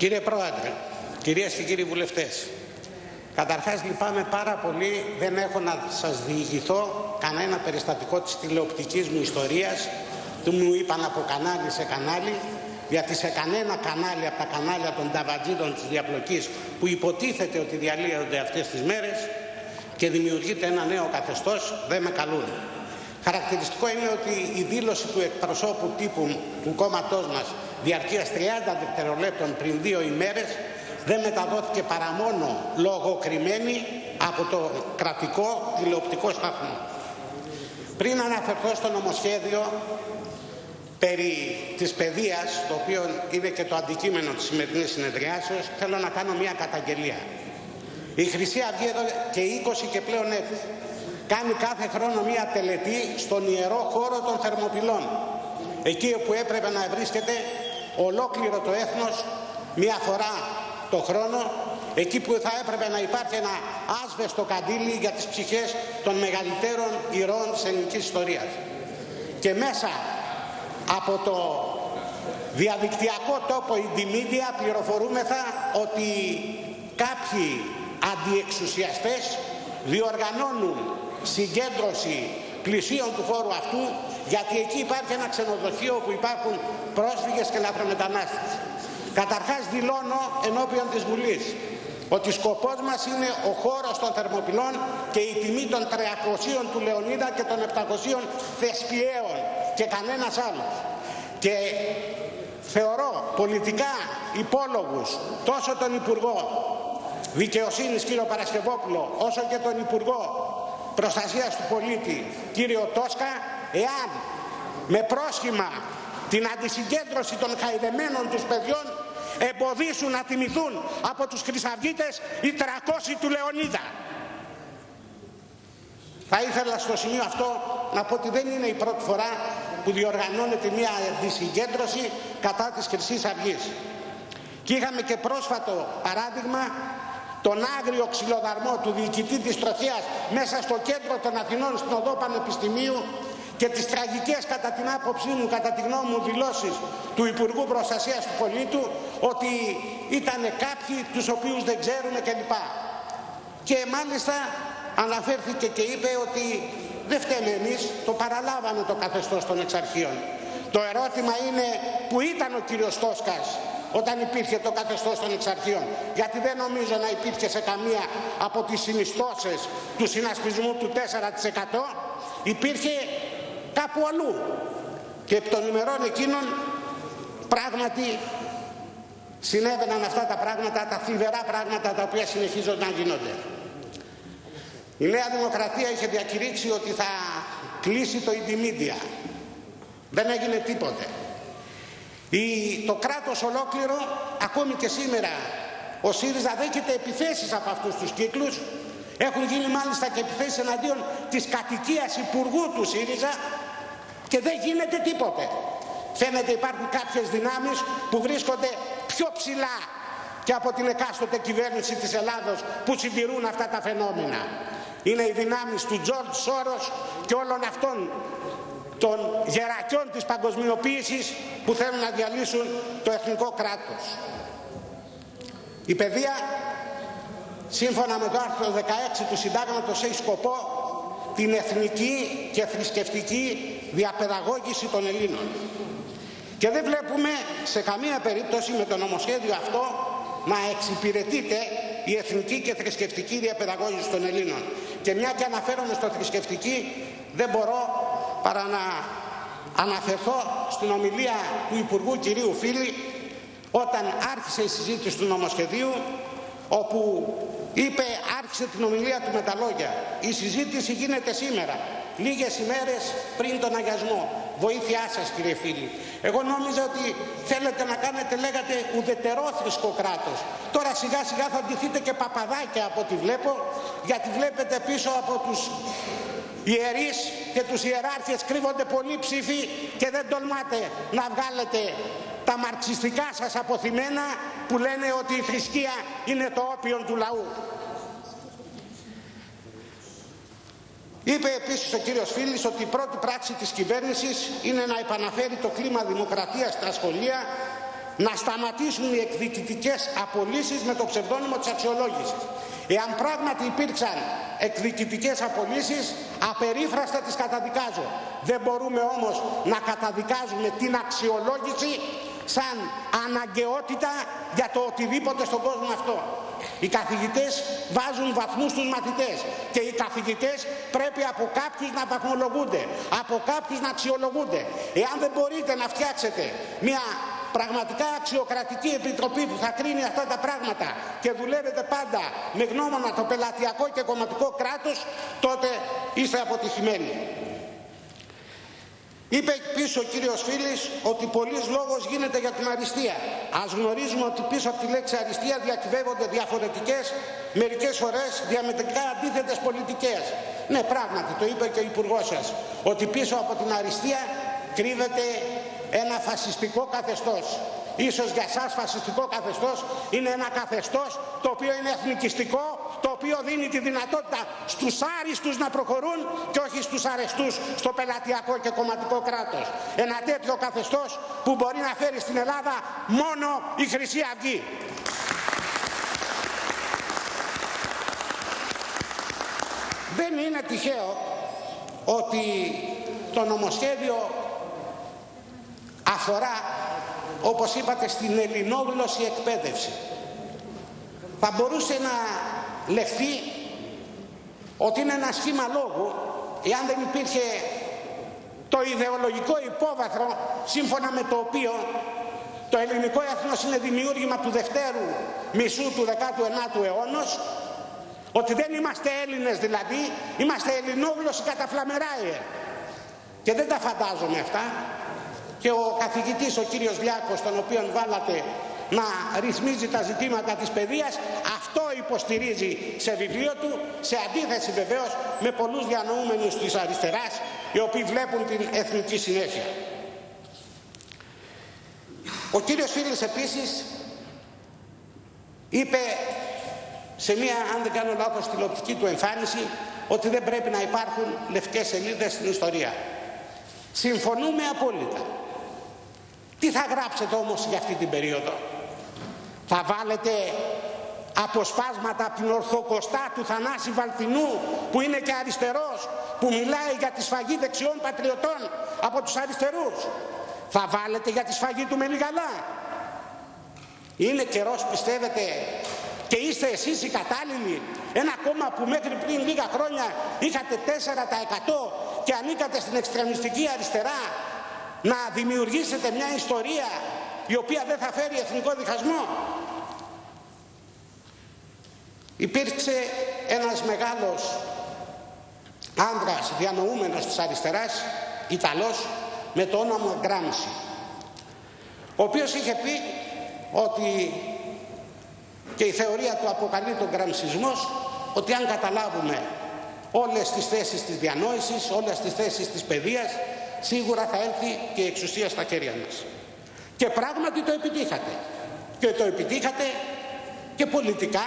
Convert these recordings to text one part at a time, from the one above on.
Κύριε Πρόεδρε, κυρίες και κύριοι βουλευτές, καταρχάς λυπάμαι πάρα πολύ, δεν έχω να σας διηγηθώ κανένα περιστατικό της τηλεοπτικής μου ιστορίας, του μου είπαν από κανάλι σε κανάλι, γιατί σε κανένα κανάλι από τα κανάλια των ταβατζίδων της διαπλοκής που υποτίθεται ότι διαλύονται αυτές τις μέρες και δημιουργείται ένα νέο καθεστώς, δεν με καλούν. Χαρακτηριστικό είναι ότι η δήλωση του εκπροσώπου τύπου του κόμματός μας διαρκείας 30 δευτερολέπτων πριν δύο ημέρες δεν μεταδόθηκε παρά μόνο λογοκριμένη από το κρατικό τηλεοπτικό σταθμό. Πριν αναφερθώ στο νομοσχέδιο περί της παιδείας, το οποίο είναι και το αντικείμενο της σημερινής συνεδριάσεως, θέλω να κάνω μια καταγγελία. Η Χρυσή Αυγή εδώ και 20 και πλέον έτη κάνει κάθε χρόνο μια τελετή στον ιερό χώρο των Θερμοπυλών. Εκεί όπου έπρεπε να βρίσκεται ολόκληρο το έθνος μια φορά το χρόνο εκεί που θα έπρεπε να υπάρχει ένα άσβεστο καντήλι για τις ψυχές των μεγαλύτερων ηρώων της ελληνικής ιστορίας. Και μέσα από το διαδικτυακό τόπο Indymedia πληροφορούμεθα ότι κάποιοι αντιεξουσιαστές διοργανώνουν συγκέντρωση πλησίων του χώρου αυτού γιατί εκεί υπάρχει ένα ξενοδοχείο όπου υπάρχουν πρόσφυγες και λαθρομετανάστες. Καταρχάς δηλώνω ενώπιον της Βουλής ότι σκοπός μας είναι ο χώρος των Θερμοπυλών και η τιμή των 300 του Λεωνίδα και των 700 θεσπιαίων και κανένας άλλος. Και θεωρώ πολιτικά υπόλογους τόσο τον Υπουργό Δικαιοσύνης κύριο Παρασκευόπουλο όσο και τον Υπουργό Προστασίας του Πολίτη κύριο Τόσκα εάν με πρόσχημα την αντισυγκέντρωση των χαϊδεμένων τους παιδιών εμποδίσουν να τιμηθούν από τους χρυσαυγίτες οι 300 του Λεωνίδα. Θα ήθελα στο σημείο αυτό να πω ότι δεν είναι η πρώτη φορά που διοργανώνεται μια αντισυγκέντρωση κατά της χρυσής Αυγής. Και είχαμε και πρόσφατο παράδειγμα τον άγριο ξυλοδαρμό του διοικητή της τροχέας μέσα στο κέντρο των Αθηνών στην οδό Πανεπιστημίου και τις τραγικές κατά την άποψή μου, κατά τη γνώμη μου δηλώσεις του Υπουργού Προστασίας του Πολίτου ότι ήταν κάποιοι τους οποίους δεν ξέρουμε κλπ. Και μάλιστα αναφέρθηκε και είπε ότι δεν φταίμε εμείς, το παραλάβανε το καθεστώς των εξαρχείων. Το ερώτημα είναι που ήταν ο κύριος Τόσκας όταν υπήρχε το καθεστώς των εξαρχείων; Γιατί δεν νομίζω να υπήρχε σε καμία από τις συνιστώσεις του συνασπισμού του 4%. Υπήρχε κάπου αλλού. Και επί των ημερών εκείνων πράγματι συνέβαιναν αυτά τα πράγματα, τα θλιβερά πράγματα τα οποία συνεχίζουν να γίνονται. Η Νέα Δημοκρατία είχε διακηρύξει ότι θα κλείσει το Indymedia. Δεν έγινε τίποτε. Η, το κράτος ολόκληρο, ακόμη και σήμερα, ο ΣΥΡΙΖΑ δέχεται επιθέσεις από αυτούς τους κύκλους. Έχουν γίνει μάλιστα και επιθέσεις εναντίον της κατοικίας υπουργού του ΣΥΡΙΖΑ και δεν γίνεται τίποτε. Φαίνεται υπάρχουν κάποιες δυνάμεις που βρίσκονται πιο ψηλά και από την εκάστοτε κυβέρνηση της Ελλάδος που συντηρούν αυτά τα φαινόμενα. Είναι οι δυνάμεις του Τζορτ Σόρος και όλων αυτών των γερακιών της παγκοσμιοποίησης που θέλουν να διαλύσουν το εθνικό κράτος. Η παιδεία, σύμφωνα με το άρθρο 16 του Συντάγματος, έχει σκοπό την εθνική και θρησκευτική διαπαιδαγώγηση των Ελλήνων. Και δεν βλέπουμε σε καμία περίπτωση με το νομοσχέδιο αυτό να εξυπηρετείται η εθνική και θρησκευτική διαπαιδαγώγηση των Ελλήνων. Και μια και αναφέρομαι στο θρησκευτική, δεν μπορώ παρά να αναφερθώ στην ομιλία του Υπουργού κυρίου Φίλη όταν άρχισε η συζήτηση του νομοσχεδίου όπου είπε, άρχισε την ομιλία του με τα λόγια. Η συζήτηση γίνεται σήμερα λίγες ημέρες πριν τον αγιασμό. Βοήθειά σας κύριε Φίλη. Εγώ νόμιζα ότι θέλετε να κάνετε λέγατε ουδετερόθρησκο κράτος. Τώρα σιγά σιγά θα ντυθείτε και παπαδάκια από ό,τι βλέπω γιατί βλέπετε πίσω από τους ιερείς και τους ιεράρχες κρύβονται πολλοί ψήφοι και δεν τολμάτε να βγάλετε τα μαρξιστικά σας αποθυμένα που λένε ότι η θρησκεία είναι το όπιον του λαού. Είπε επίσης ο κύριος Φίλης ότι η πρώτη πράξη της κυβέρνησης είναι να επαναφέρει το κλίμα δημοκρατίας στα σχολεία, να σταματήσουν οι εκδικητικές απολύσεις με το ψευδόνυμο της αξιολόγησης. Εάν πράγματι υπήρξαν εκδικητικές απολύσεις, απερίφραστα τις καταδικάζω. Δεν μπορούμε όμως να καταδικάζουμε την αξιολόγηση σαν αναγκαιότητα για το οτιδήποτε στον κόσμο αυτό. Οι καθηγητές βάζουν βαθμούς στους μαθητές και οι καθηγητές πρέπει από κάποιους να βαθμολογούνται, από κάποιους να αξιολογούνται. Εάν δεν μπορείτε να φτιάξετε μια πραγματικά αξιοκρατική επιτροπή που θα κρίνει αυτά τα πράγματα και δουλεύετε πάντα με γνώμονα το πελατειακό και κομματικό κράτος, τότε είστε αποτυχημένοι. Είπε πίσω ο κύριος Φίλης ότι πολλής λόγος γίνεται για την αριστεία. Ας γνωρίζουμε ότι πίσω από τη λέξη αριστεία διακυβεύονται διαφορετικές, μερικές φορές διαμετρικά αντίθετες πολιτικές. Ναι, πράγματι, το είπε και ο Υπουργός σας, ότι πίσω από την αριστεία κρύβεται ένα φασιστικό καθεστώς. Ίσως για σας φασιστικό καθεστώς είναι ένα καθεστώς το οποίο είναι εθνικιστικό, το οποίο δίνει τη δυνατότητα στους άριστους να προχωρούν και όχι στους αρεστούς στο πελατειακό και κομματικό κράτος. Ένα τέτοιο καθεστώς που μπορεί να φέρει στην Ελλάδα μόνο η Χρυσή Αυγή. Δεν είναι τυχαίο ότι το νομοσχέδιο αφορά όπως είπατε στην ελληνόγλωση εκπαίδευση. Θα μπορούσε να λεχθεί ότι είναι ένας σχήμα λόγου εάν δεν υπήρχε το ιδεολογικό υπόβαθρο σύμφωνα με το οποίο το ελληνικό έθνος είναι δημιούργημα του δευτέρου μισού του 19ου αιώνος ότι δεν είμαστε Έλληνες δηλαδή, είμαστε ελληνόγλωσσοι κατά φλαμεράιε. Και δεν τα φαντάζομαι αυτά και ο καθηγητής ο κύριος Λιάκος τον οποίον βάλατε να ρυθμίζει τα ζητήματα της παιδείας αυτό υποστηρίζει σε βιβλίο του σε αντίθεση βεβαίως με πολλούς διανοούμενους της αριστεράς οι οποίοι βλέπουν την εθνική συνέχεια. Ο κύριος Φίλης επίσης είπε σε μία, αν δεν κάνω λάθος, τηλεοπτική του εμφάνιση ότι δεν πρέπει να υπάρχουν λευκές σελίδες στην ιστορία. Συμφωνούμε απόλυτα. Τι θα γράψετε όμως για αυτή την περίοδο; Θα βάλετε αποσπάσματα από την ορθοκοστά του Θανάση Βαλτινού που είναι και αριστερός που μιλάει για τη σφαγή δεξιών πατριωτών από τους αριστερούς. Θα βάλετε για τη σφαγή του Μενιγαλά. Είναι καιρός πιστεύετε και είστε εσείς οι κατάλληλοι ένα κόμμα που μέχρι πριν λίγα χρόνια είχατε 4% και ανήκατε στην εξτρεμιστική αριστερά να δημιουργήσετε μια ιστορία η οποία δεν θα φέρει εθνικό διχασμό. Υπήρξε ένας μεγάλος άνδρας διανοούμενος της αριστεράς, Ιταλός, με το όνομα Γκράμψη, ο οποίος είχε πει ότι και η θεωρία του αποκαλεί τον γκραμσισμός ότι αν καταλάβουμε όλες τις θέσεις της διανόησης, όλες τις θέσεις της παιδείας, σίγουρα θα έλθει και η εξουσία στα χέρια μας. Και πράγματι το επιτύχατε. Και το επιτύχατε και πολιτικά,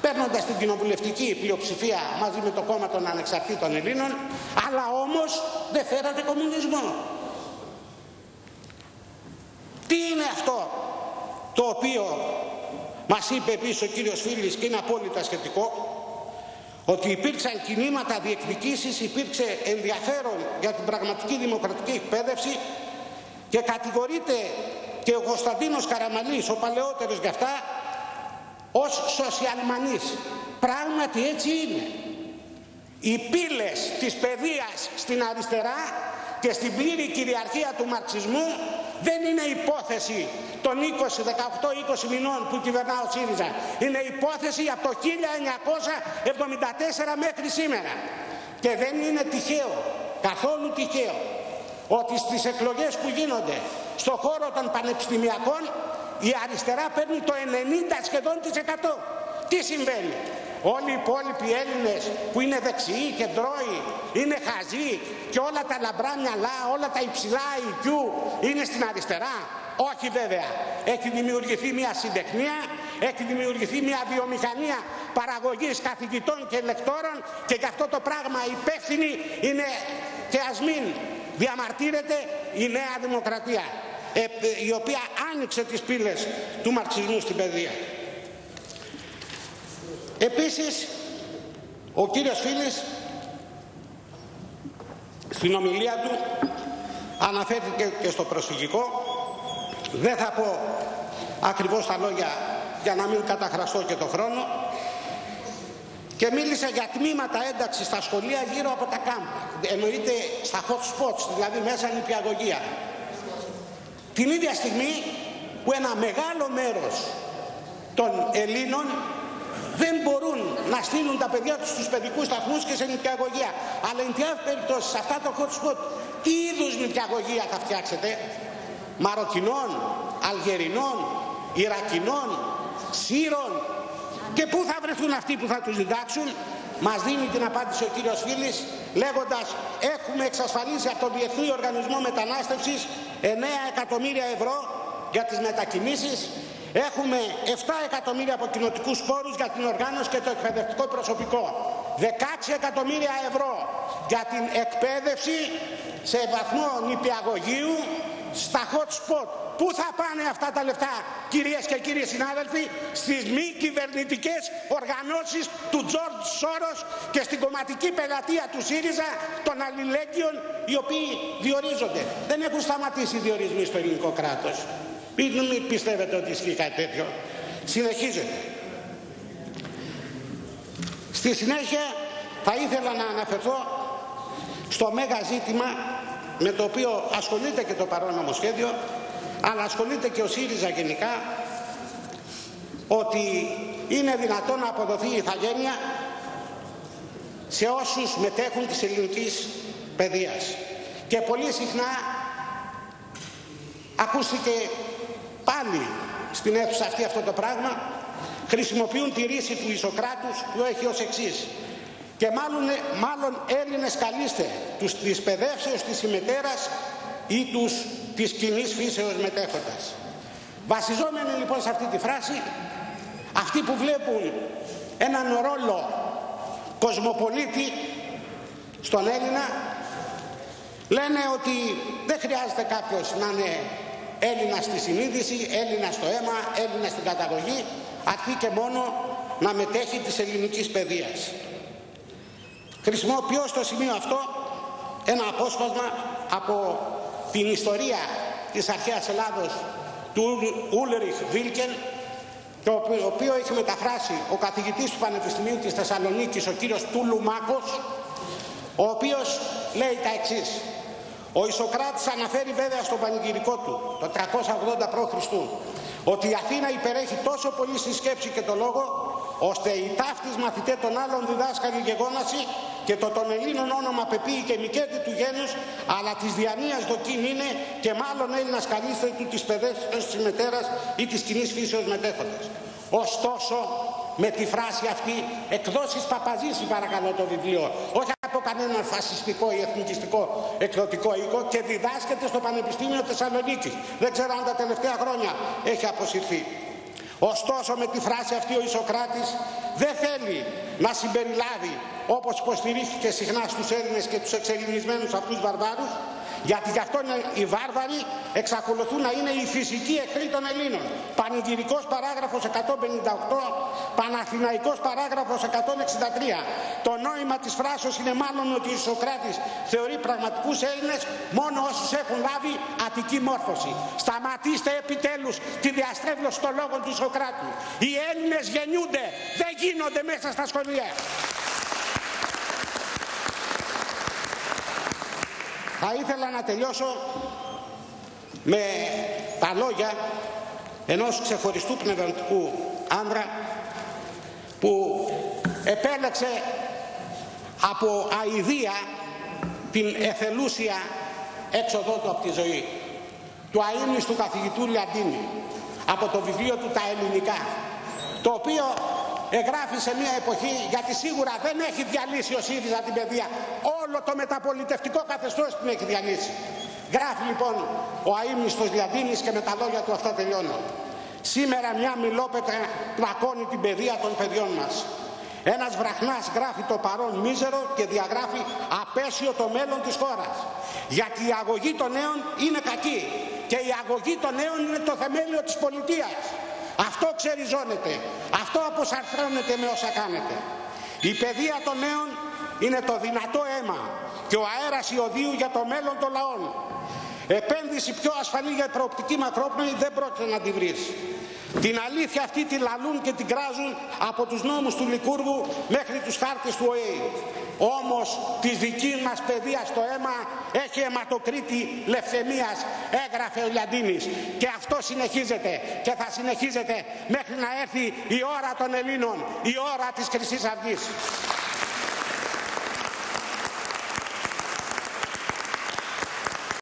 παίρνοντας την κοινοβουλευτική πλειοψηφία μαζί με το κόμμα των ανεξαρτήτων Ελλήνων, αλλά όμως δεν φέρατε κομμουνισμό. Τι είναι αυτό το οποίο μας είπε επίσης ο κύριος Φίλης και είναι απόλυτα σχετικό, ότι υπήρξαν κινήματα διεκδικήσεις, υπήρξε ενδιαφέρον για την πραγματική δημοκρατική εκπαίδευση και κατηγορείται και ο Κωνσταντίνος Καραμαλής, ο παλαιότερος γι' αυτά, ως σοσιαλμανής. Πράγματι έτσι είναι. Οι πύλες της παιδείας στην αριστερά και στην πλήρη κυριαρχία του μαρξισμού δεν είναι υπόθεση των 20, 18, 20 μηνών που κυβερνά ο ΣΥΡΙΖΑ. Είναι υπόθεση από το 1974 μέχρι σήμερα. Και δεν είναι τυχαίο, καθόλου τυχαίο, ότι στις εκλογές που γίνονται στο χώρο των πανεπιστημιακών η αριστερά παίρνει το 90 σχεδόν της 100. Τι συμβαίνει; Όλοι οι υπόλοιποι Έλληνες που είναι δεξιοί και ντρόοι, είναι χαζοί και όλα τα λαμπρά μυαλά, όλα τα υψηλά IQ είναι στην αριστερά; Όχι βέβαια. Έχει δημιουργηθεί μια συντεχνία, έχει δημιουργηθεί μια βιομηχανία παραγωγής καθηγητών και λεκτόρων και γι' αυτό το πράγμα υπεύθυνη είναι και ας μην διαμαρτύρεται η Νέα Δημοκρατία. Ε, η οποία άνοιξε τις πύλες του μαρξισμού στην παιδεία. Επίσης, ο κύριος Φίλης στην ομιλία του αναφέρθηκε και στο προσφυγικό. Δεν θα πω ακριβώς τα λόγια για να μην καταχραστώ και το χρόνο και μίλησε για τμήματα ένταξης στα σχολεία γύρω από τα κάμπ. Εννοείται στα hot spots, δηλαδή μέσα νηπιαγωγεία. Την ίδια στιγμή που ένα μεγάλο μέρος των Ελλήνων δεν μπορούν να στείλουν τα παιδιά τους στους παιδικούς σταθμούς και σε νηπιαγωγεία. Αλλά εν πια περιπτώσει σε αυτά τα hot spot τι είδους νηπιαγωγεία θα φτιάξετε; Μαροκινών, Αλγερινών, Ιρακινών, Σύρων και πού θα βρεθούν αυτοί που θα τους διδάξουν; Μας δίνει την απάντηση ο κύριος Φίλης λέγοντας έχουμε εξασφαλίσει από τον Διεθνή Οργανισμό Μετανάστευσης 9 εκατομμύρια ευρώ για τις μετακινήσεις Έχουμε 7 εκατομμύρια από κοινοτικού πόρους για την οργάνωση και το εκπαιδευτικό προσωπικό. 16 εκατομμύρια ευρώ για την εκπαίδευση σε βαθμό νηπιαγωγείου στα hot spot. Πού θα πάνε αυτά τα λεφτά κυρίες και κύριοι συνάδελφοι; Στις μη κυβερνητικές οργανώσεις του Τζορτ Σόρος και στην κομματική πελατεία του ΣΥΡΙΖΑ των αλληλέγγυων οι οποίοι διορίζονται. Δεν έχουν σταματήσει οι διορισμοί στο ελληνικό κράτος. Μην πιστεύετε ότι ισχύει κάτι τέτοιο. Συνεχίζεται. Στη συνέχεια θα ήθελα να αναφερθώ στο μέγα ζήτημα με το οποίο ασχολείται και το παρόν νομοσχέδιο αλλά ασχολείται και ο ΣΥΡΙΖΑ γενικά ότι είναι δυνατόν να αποδοθεί η ηθαγένεια σε όσους μετέχουν της ελληνικής παιδείας. Και πολύ συχνά ακούστηκε πάλι στην αίθουσα αυτή αυτό το πράγμα χρησιμοποιούν τη ρίση του Ισοκράτους που έχει ως εξής και μάλλον, μάλλον Έλληνες καλείστε τους της παιδεύσεως της ημετέρας ή τους της κοινής φύσεως μετέχοντας. Βασιζόμενοι λοιπόν σε αυτή τη φράση, αυτοί που βλέπουν έναν ρόλο κοσμοπολίτη στον Έλληνα, λένε ότι δεν χρειάζεται κάποιος να είναι Έλληνας στη συνείδηση, Έλληνα στο αίμα, Έλληνα στην καταγωγή, αρκεί και μόνο να μετέχει της ελληνικής παιδείας. Χρησιμοποιώ στο σημείο αυτό ένα απόσπασμα από την ιστορία της αρχαίας Ελλάδος του Ούλριχ Βίλκεν το οποίος έχει μεταφράσει ο καθηγητής του Πανεπιστημίου της Θεσσαλονίκης ο κύριος Τουλουμάκος ο οποίος λέει τα εξής ο Ισοκράτης αναφέρει βέβαια στο πανηγυρικό του, το 380 π.Χ. ότι η Αθήνα υπερέχει τόσο πολύ στη σκέψη και το λόγο, ώστε οι ταύτης μαθητέ των άλλων διδάσκαλοι γεγόναση και το των Ελλήνων όνομα πεποίη και μικέτη του γένους, αλλά της διανοίας δοκίν είναι και μάλλον Έλληνας καλύστε του της παιδεύσεως της μετέρας ή της κοινής φύσεως μετέχοντας. Ωστόσο, με τη φράση αυτή εκδόσεις Παπαζήση παρακαλώ το βιβλίο. Όχι από κανέναν φασιστικό ή εθνικιστικό εκδοτικό οίκο και διδάσκεται στο Πανεπιστήμιο Θεσσαλονίκης. Δεν ξέρω αν τα τελευταία χρόνια έχει αποσυρθεί ωστόσο με τη φράση αυτή ο Ισοκράτης δεν θέλει να συμπεριλάβει όπως υποστηρίχθηκε συχνά στους Έλληνες και τους εξελινισμένους αυτούς βαρβάρους γιατί γι' αυτό οι βάρβαροι εξακολουθούν να είναι οι φυσικοί εχθροί των Ελλήνων. Πανηγυρικός παράγραφος 158, Παναθηναϊκός παράγραφος 163. Το νόημα της φράσης είναι μάλλον ότι ο Σοκράτης θεωρεί πραγματικούς Έλληνες μόνο όσους έχουν λάβει αττική μόρφωση. Σταματήστε επιτέλους τη διαστρέβλωση των λόγων του Σοκράτου. Οι Έλληνες γεννιούνται, δεν γίνονται μέσα στα σχολεία. Θα ήθελα να τελειώσω με τα λόγια ενός ξεχωριστού πνευματικού άνδρα που επέλεξε από αηδία την εθελούσια έξοδό του από τη ζωή του αείμνηστου καθηγητού Λιαντίνη από το βιβλίο του «Τα ελληνικά» το οποίο εγγράφει σε μια εποχή γιατί σίγουρα δεν έχει διαλύσει ο ΣΥΡΙΖΑ την παιδεία. Όλο το μεταπολιτευτικό καθεστώς την έχει διαλύσει. Γράφει λοιπόν ο αείμνηστος Διαντίνης και με τα λόγια του αυτά τελειώνω. Σήμερα μια μιλόπετρα πλακώνει την παιδεία των παιδιών μας. Ένας βραχνάς γράφει το παρόν μίζερο και διαγράφει απέσιο το μέλλον της χώρας. Γιατί η αγωγή των νέων είναι κακή και η αγωγή των νέων είναι το θεμέλιο της πολιτείας. Αυτό ξεριζώνεται, αυτό αποσαρθρώνεται με όσα κάνετε. Η παιδεία των νέων είναι το δυνατό αίμα και ο αέρας ιωδίου για το μέλλον των λαών. Επένδυση πιο ασφαλή για προοπτική μακρόπνοη δεν πρόκειται να τη βρεις. Την αλήθεια αυτή τη λαλούν και την κράζουν από τους νόμους του Λικούργου μέχρι τους χάρτες του ΟΕΗ. Όμως τη δική μας παιδεία στο αίμα έχει αιματοκρίτη λευθεμίας, έγραφε ο Λιαντίνης. Και αυτό συνεχίζεται και θα συνεχίζεται μέχρι να έρθει η ώρα των Ελλήνων, η ώρα της Χρυσής Αυγής.